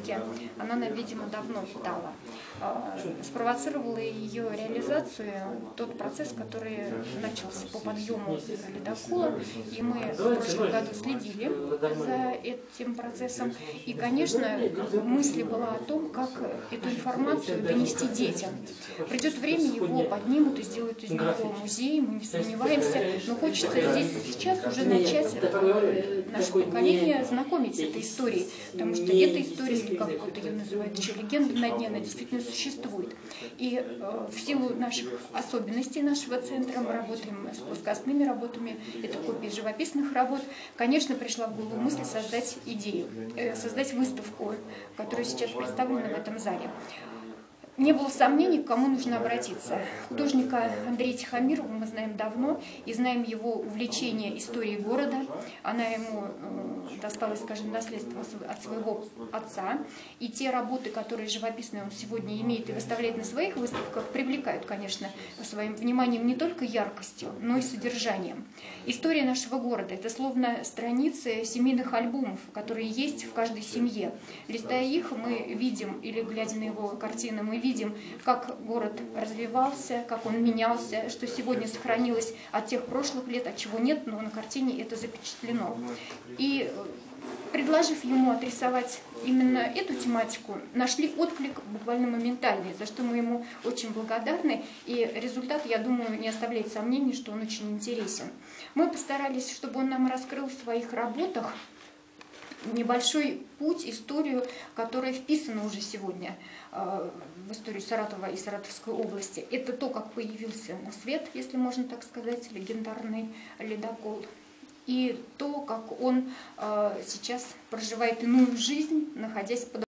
выставки, она, видимо, давно питала. А, спровоцировала ее реализацию тот процесс, который начался по подъему ледокола, и мы в прошлом году следили за этим процессом. И, конечно, мысль была о том, как эту информацию донести детям. Придет время, его поднимут и сделают из него музей, мы не сомневаемся, но хочется здесь сейчас уже начать э, наше поколение знакомить с этой историей, потому что эта история, или как вот ее называют еще легенда на дне, она действительно существует. И э, в силу наших особенностей нашего центра мы работаем с плоскостными работами, это копии живописных работ. Конечно, пришла в голову мысль создать идею, э, создать выставку, которая сейчас представлена в этом зале не было сомнений, к кому нужно обратиться. Художника Андрея Тихомирова мы знаем давно и знаем его увлечение историей города. Она ему э, досталась, скажем, наследство от своего отца. И те работы, которые живописные он сегодня имеет и выставляет на своих выставках, привлекают, конечно, своим вниманием не только яркостью, но и содержанием. История нашего города – это словно страницы семейных альбомов, которые есть в каждой семье. Листая их, мы видим, или глядя на его картины, мы видим, видим, как город развивался, как он менялся, что сегодня сохранилось от тех прошлых лет, от чего нет, но на картине это запечатлено. И э, предложив ему отрисовать именно эту тематику, нашли отклик буквально моментальный, за что мы ему очень благодарны. И результат, я думаю, не оставляет сомнений, что он очень интересен. Мы постарались, чтобы он нам раскрыл в своих работах небольшой путь, историю, которая вписана уже сегодня э, в историю Саратова и Саратовской области. Это то, как появился на свет, если можно так сказать, легендарный ледокол. И то, как он э, сейчас проживает иную жизнь, находясь под